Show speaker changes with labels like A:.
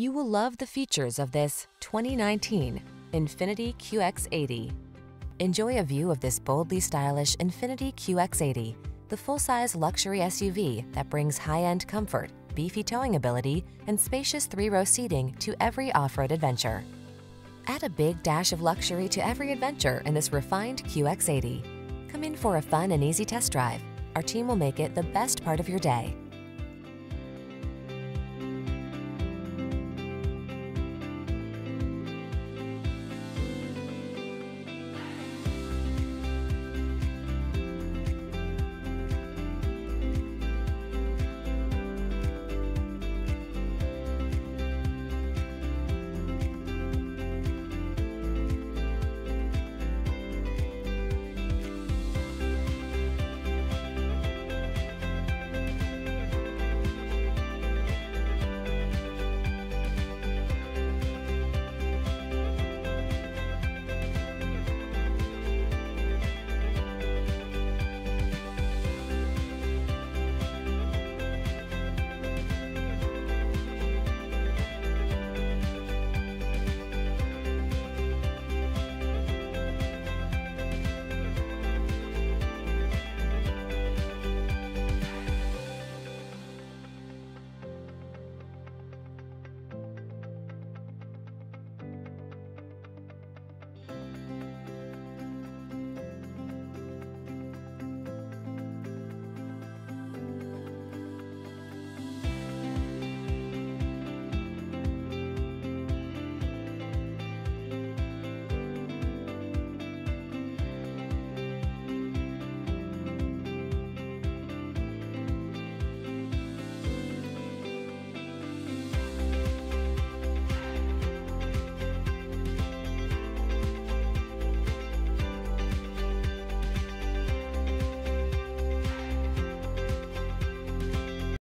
A: You will love the features of this 2019 Infiniti QX80. Enjoy a view of this boldly stylish Infiniti QX80, the full-size luxury SUV that brings high-end comfort, beefy towing ability, and spacious three-row seating to every off-road adventure. Add a big dash of luxury to every adventure in this refined QX80. Come in for a fun and easy test drive. Our team will make it the best part of your day.